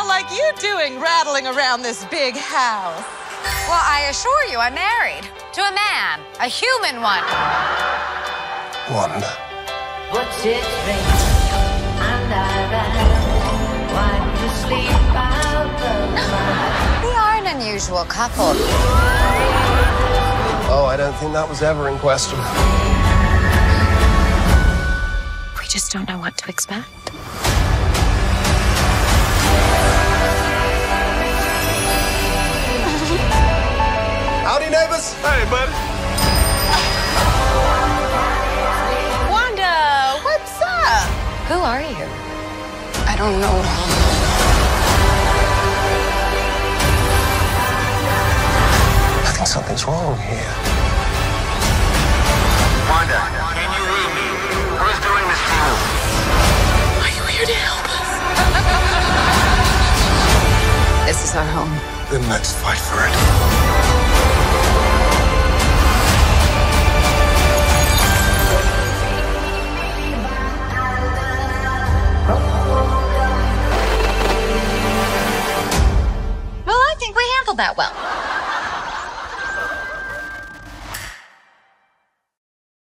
What's gal like you doing rattling around this big house? Well, I assure you, I'm married to a man, a human one. Wanda. What's it rain and I ran Why you sleep out the We are an unusual couple. Oh, I don't think that was ever in question. We just don't know what to expect. Howdy, neighbors. Hey, buddy. Wanda, what's up? Who are you? I don't know. I think something's wrong here. Wanda, can you read me? Who's doing this to you? Are you here to help us? This is our home. Then let's fight for it. That well.